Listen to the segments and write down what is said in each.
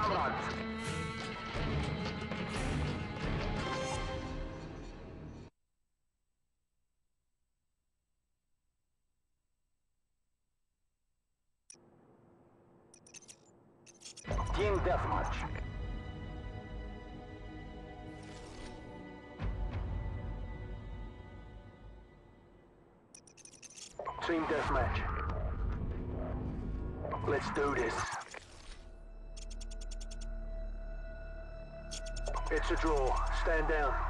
comrades. Team deathmatch. Team deathmatch. Let's do this. It's a draw. Stand down.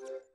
Alright.